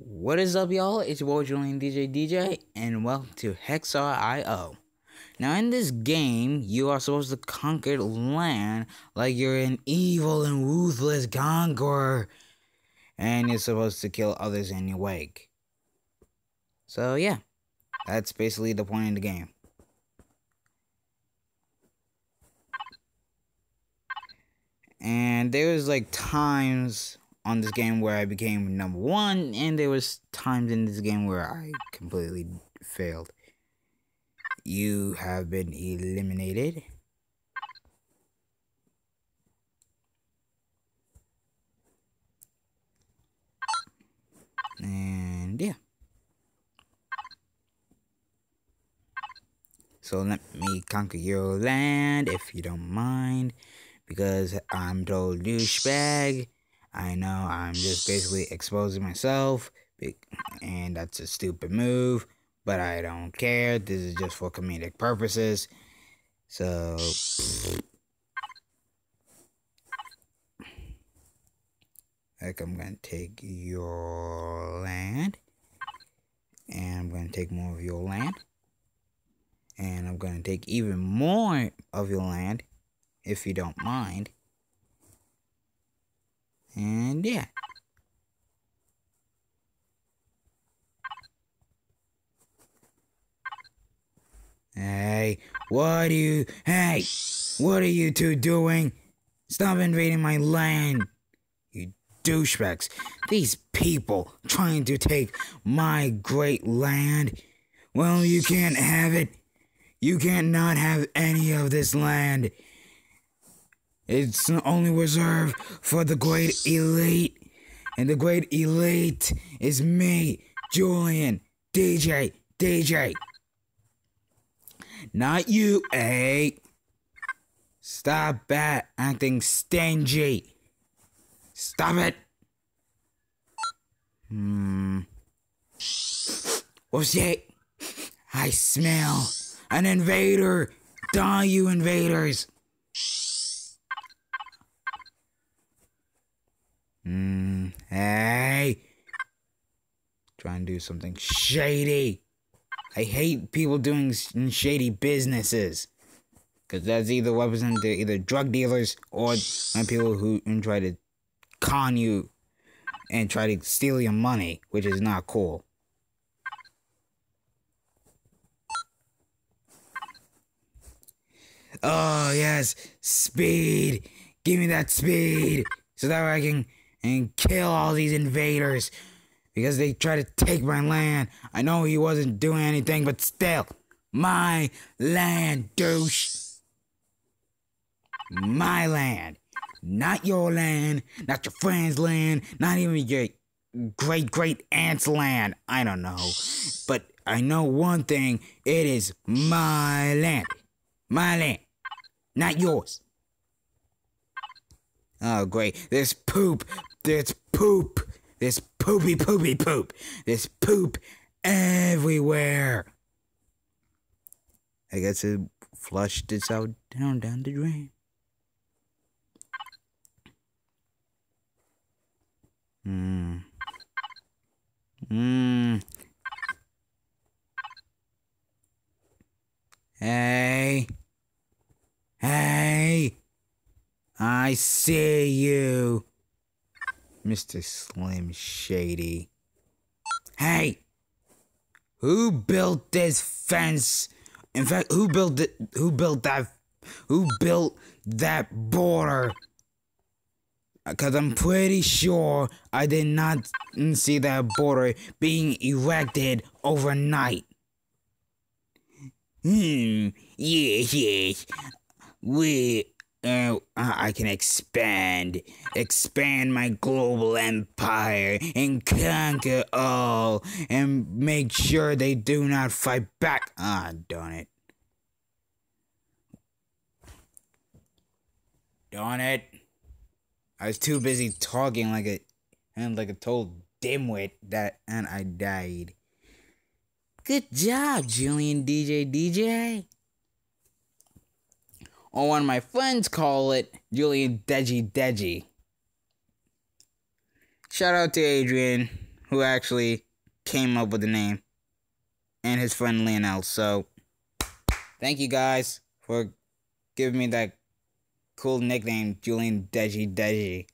What is up, y'all? It's your boy Julian DJ DJ, and welcome to Hexar.io. Now, in this game, you are supposed to conquer land like you're an evil and ruthless conqueror, and you're supposed to kill others in your wake. So, yeah, that's basically the point of the game. And there was like times on this game where I became number one, and there was times in this game where I completely failed. You have been eliminated. And yeah. So let me conquer your land if you don't mind. Because I'm told douchebag. I know I'm just basically exposing myself, and that's a stupid move, but I don't care. This is just for comedic purposes. So. Like, I'm gonna take your land, and I'm gonna take more of your land, and I'm gonna take even more of your land, if you don't mind. And yeah. Hey, what are you, hey, what are you two doing? Stop invading my land, you douchebags. These people trying to take my great land. Well, you can't have it. You can't not have any of this land. It's only reserved for the great elite. And the great elite is me, Julian, DJ, DJ. Not you, eh? Stop that acting stingy. Stop it. Hmm. What's that? I smell an invader. Die, you invaders. Hmm. Hey. Try and do something shady. I hate people doing shady businesses. Because that's either represent either drug dealers or people who try to con you and try to steal your money, which is not cool. Oh, yes, speed. Give me that speed so that way I can and kill all these invaders because they try to take my land. I know he wasn't doing anything, but still, my land, douche. My land. Not your land, not your friend's land, not even your great great aunt's land. I don't know. But I know one thing it is my land. My land, not yours. Oh, great. There's poop. There's poop. There's poopy, poopy, poop. There's poop everywhere. I guess it flushed itself down, down the drain. Hmm. Hmm. Hey. Hey. I see you. Mr. Slim Shady. Hey! Who built this fence? In fact, who built it? Who built that? Who built that border? Because I'm pretty sure I did not see that border being erected overnight. Hmm, yes, yes. We uh, I can expand, expand my global empire and conquer all and make sure they do not fight back. Ah, darn it. Darn it. I was too busy talking like a and like a total dimwit that and I died. Good job, Julian DJ DJ or one of my friends call it Julian Deegy Deegy. Shout out to Adrian. who actually came up with the name, and his friend Leonel. So, thank you guys for giving me that cool nickname, Julian Deegy Deegy.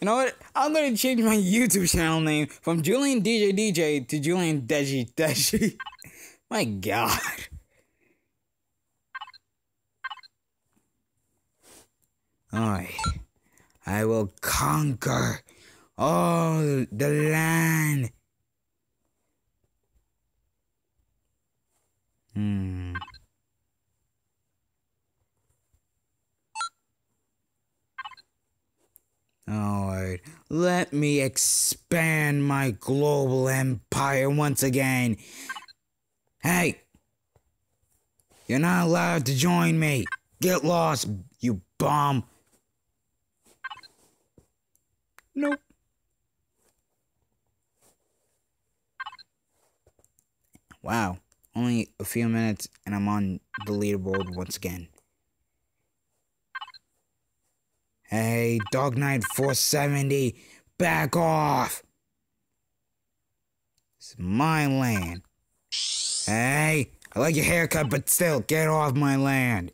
You know what? I'm gonna change my YouTube channel name from Julian DJ DJ to Julian Deegy Deegy. my God. Alright. I will conquer all the land. Hmm. Alright, let me expand my global empire once again. Hey! You're not allowed to join me. Get lost, you bum. Nope. Wow, only a few minutes and I'm on the leaderboard once again. Hey, Dog Knight 470, back off! It's my land. Hey, I like your haircut, but still, get off my land.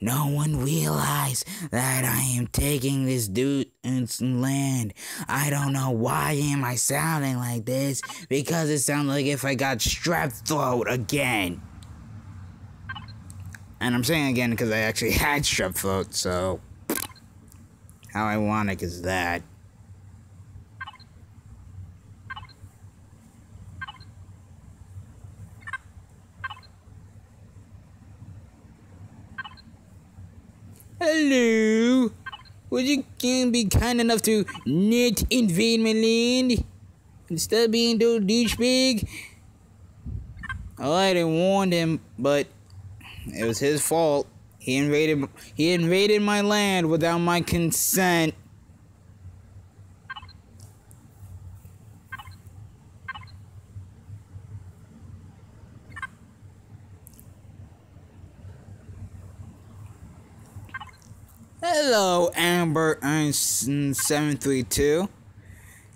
No one realize that I am taking this dude dude's land. I don't know why am I sounding like this, because it sounds like if I got strep throat again. And I'm saying again because I actually had strep throat, so how ironic is that? Hello? You can be kind enough to not invade my land? Instead of being so douchebag? Alright, I warned him, but it was his fault. He invaded he invaded my land without my consent. Hello, Amber Ernst 732.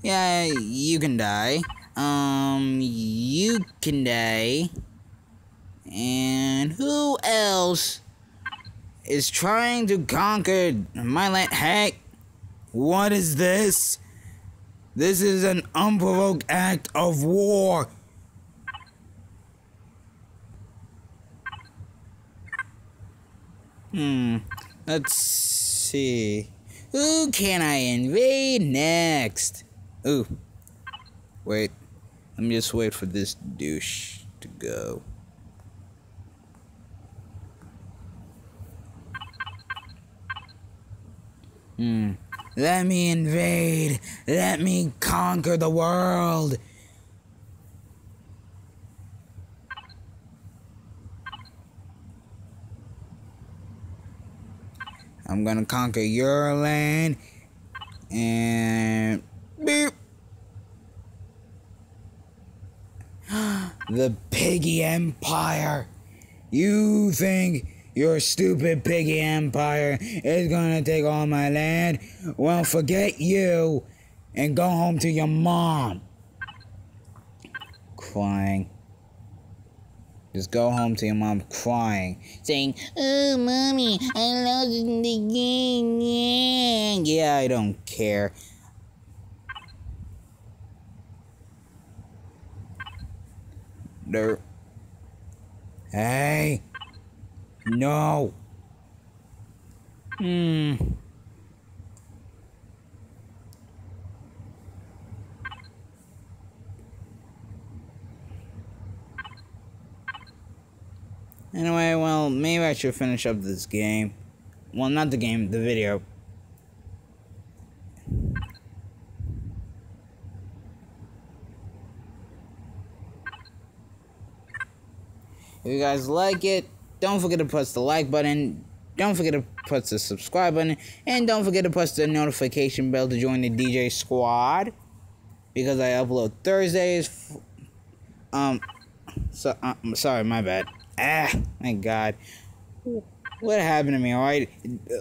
Yeah, you can die. Um, you can die. And who else is trying to conquer my land? Heck, what is this? This is an unprovoked act of war. Hmm, let's see. Who can I invade next? Ooh, wait. Let me just wait for this douche to go. Hmm. Let me invade. Let me conquer the world. I'm gonna conquer your land and beep. the Piggy Empire. You think your stupid piggy empire is gonna take all my land. Well, forget you and go home to your mom. Crying. Just go home to your mom crying, saying, Oh, mommy, I lost the game. Yeah, I don't care. Dirt. Hey. No. Hmm. Anyway, well, maybe I should finish up this game. Well, not the game, the video. If you guys like it, don't forget to press the like button. Don't forget to press the subscribe button. And don't forget to press the notification bell to join the DJ squad. Because I upload Thursdays. Um, so, uh, sorry, my bad. Ah, my God. what happened to me, alright?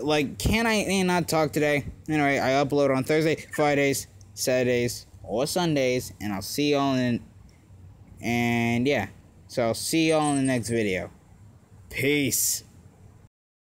Like, can I not talk today? Anyway, I upload on Thursday, Fridays, Saturdays, or Sundays, and I'll see y'all in. And yeah, so I'll see y'all in the next video. Peace.